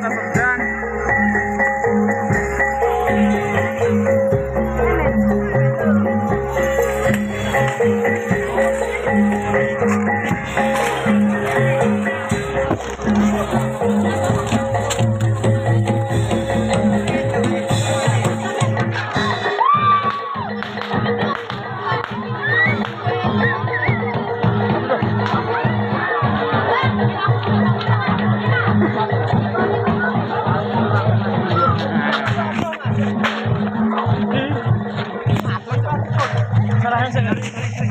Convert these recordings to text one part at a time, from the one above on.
semanas. से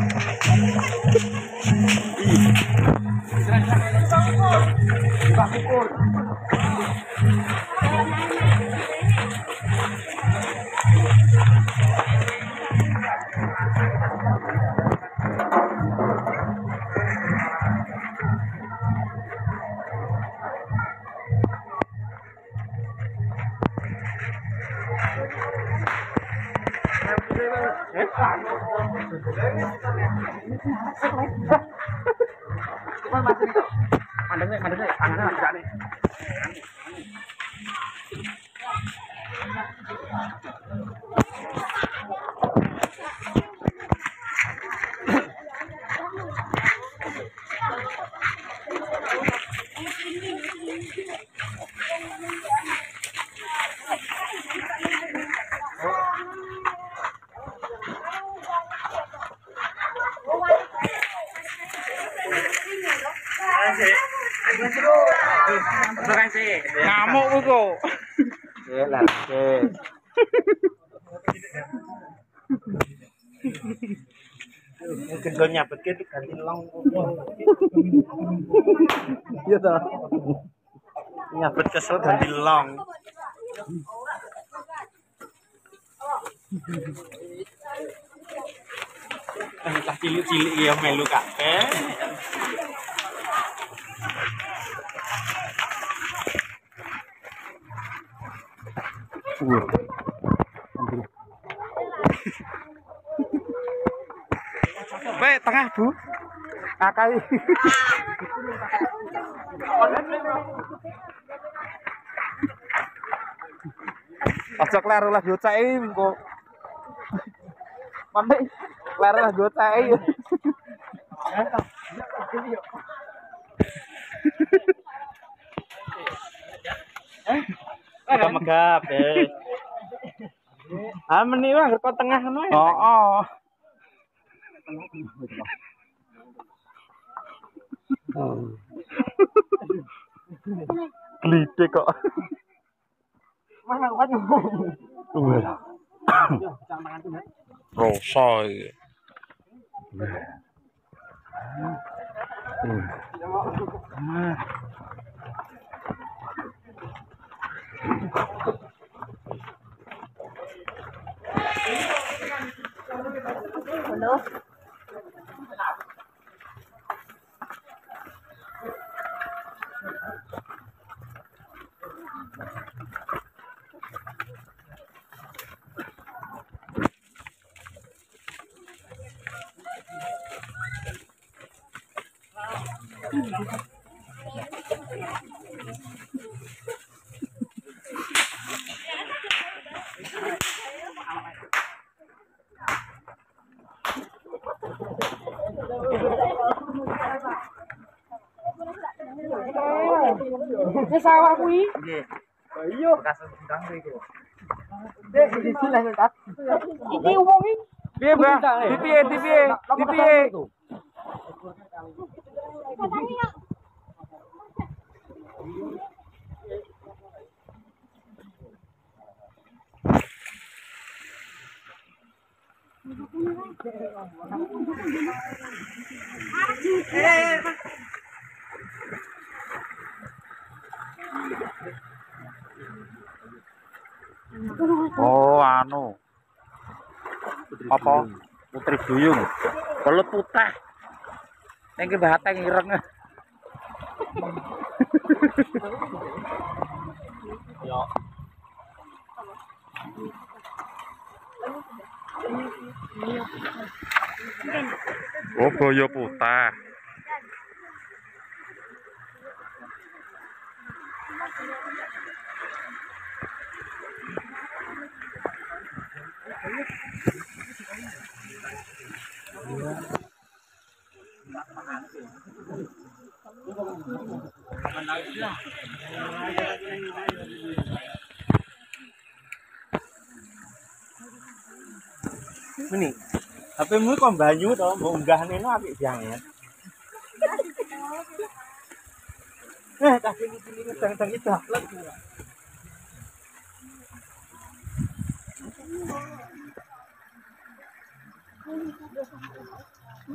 Mandangnya, mandangnya, tangannya enggak nih. Terima kasih. Ngamuk kok. Ya oke. Mungkin gue nyabet gitu ganti long. Iya toh. Nyabet kesel ganti long. Entah cilik-cilik ya melu kabeh. Weh, tengah, Bu. Akai. Ojo kleru lah iki engko. Mami, kleru lah gocek iki. Megap-megap eh. Ah meni wah kok tengah ngono ya. Oh, oh. Glide kok. Mana kuat. Wah. Rosa iki. Hello. Thank you. Wis sawah kuwi. Nggih. Iya. Bekas bintang iku. Dek siji lah kan. Iki wong iki Piye, Mbak? Di piye, di piye? Di Oh, anu. Apa? Putri Duyung. Belut putih. Ning ki bateng ireng. Yo. Oh, boyo putih. Ini. HP-mu kok banyu to, mbok unggah neno apik banget. Eh, tak sini-sini ngedang-dang itu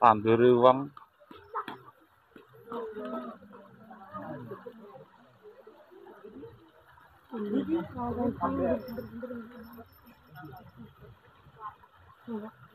Tandur wong. Eh, Semangat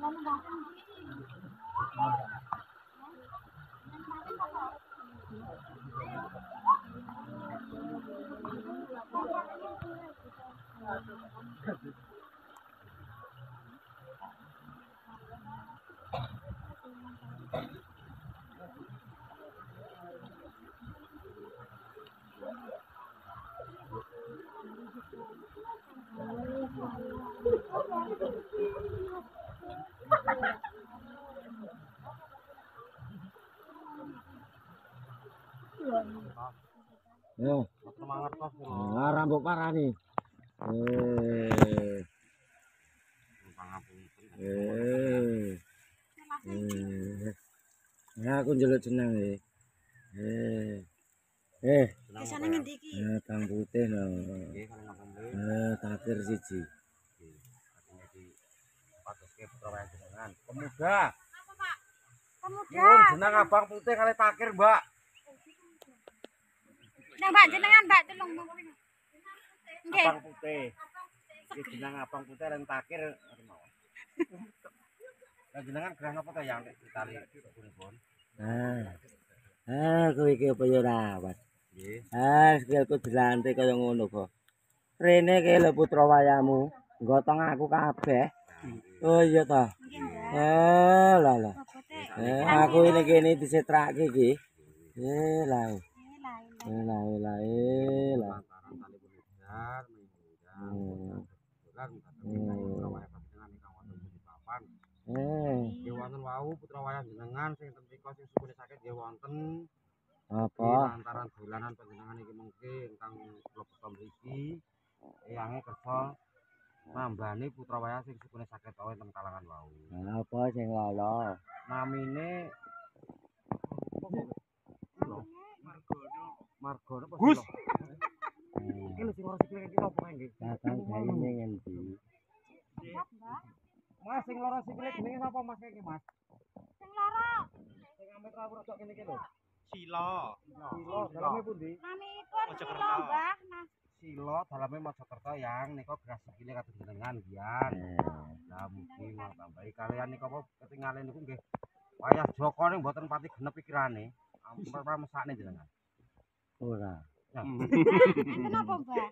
我们打飞机。Ah, rambut parah nih. Eh, eh, eh. Ya, aku njeluk jeneng eh. Eh, eh, Biasane ngendi iki? eh, Bang Putih no. Eh, takir siji. Pemuda. Pemuda. Nyuwun jeneng Abang Putih kali takir, Mbak. Nah, Mbak jenengan Mbak tulung. Nggih. Abang Putih. Iki jeneng Abang Putih lan takir mawon. Lah jenengan gerah napa to yang ditali pun Ah. Ah, kowe iki apa ya rawat? Nggih. Ah, sikilku dilantik kaya ngono kok. Rene ki lho putra wayamu, gotong aku kabeh. Oh iya ta. Eh, lah lah. Eh, aku ini kene disetrake iki. Eh, lah. Lah, lah, eh, lah. Eh, Nggih wonten wau putra wayang jenengan sing ten mriko sing supune sakit nggih wonten. apa? Nggih, lantaran dolanan panjenengan iki mengke ingkang kula beto mriki eyange kersa nambani putra wayang sing supune sakit wau enten kalangan wau. Apa sing lolo? Namine Margono Gus. Iki lho sing ora sikile iki opo kae nggih? Kakang gaine ngendi? Mas sing lara sikile jenenge sapa Mas iki Mas? Sing lara. Sing ambek rawuh rodok kene iki lho. Sila. Silo daleme pundi? Namipun. Silo, Mbah. Nah, Silo daleme Mojokerto yang nika gerak sikile kados jenengan. Eh, Lah mugi mau tambahi kalian niku apa ketinggalan niku nggih. Wayah Joko ning mboten pati genep pikirane. Ampun ora mesakne jenengan. Ora. enten apa, Mbah?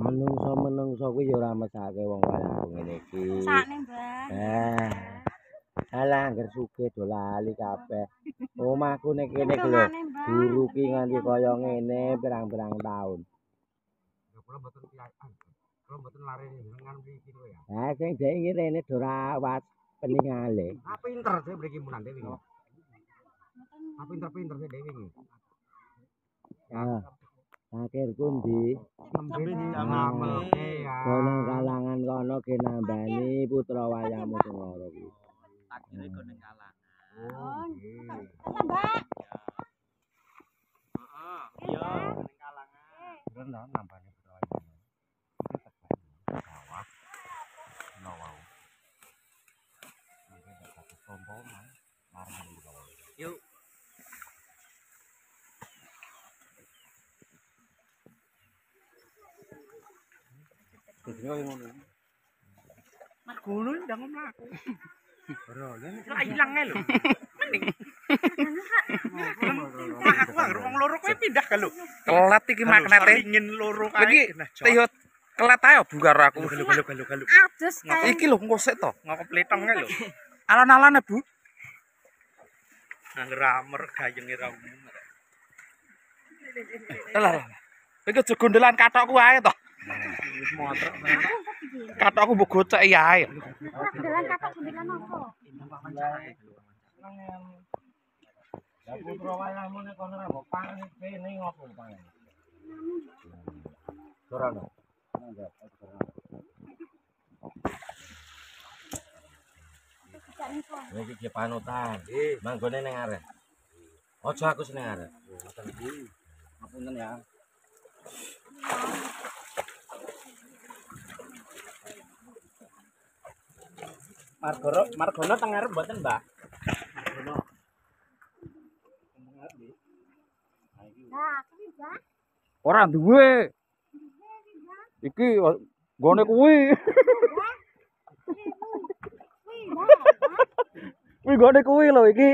Menungso-menungso kuwi ya ora mesake wong kaya ngene iki. Sakne, Mbah. Eh. Alah angger sugih do lali kabeh. Omahku nek kene iki lho. Guru ki nganti kaya ngene pirang-pirang taun. Ya kula mboten kiai. Kula mboten lari jenengan mriki lho ya. Ha sing dhek iki rene do rawat peningale. Ah pinter sih mriki munan dewi. Ah pinter-pinter sih dewi Nah, akhir kundi kono kalangan kono kinambani putra wayamu tengoro akhirnya kono kalangan. Oh mbak heeh. Iya iya kalangan. Putra wayamu Mas gulu ndang mlaku. Lah ilang ae lho. Mah aku anggere wong loro kowe pindah ka lho. Kelat iki maknate. Ingin loro kae. Lagi teh kelat ae bu karo aku. Galo galo. Adus kae. Iki lho engko sik to, ngoko pletong ae lho. Alon-alon Bu. Angger amer gayenge ra umum. Lah lah. Iki aja gondelan katokku ae to. Motrok. Katokku mbok gocek ya ae. Dalan katok kundilan apa? Lah putra wayahmu nek kono ra mbok pangan kene ngopo pangan. Dorono. Iki ki panutan. Manggone ning arep. Aja aku seneng arep. Ngoten iki. Ngapunten ya. Margono, Margono teng arep mboten, Mbak? Nah, kuwi ya. Ora duwe. Iki gone kuwi. Kuwi gone kuwi lho iki.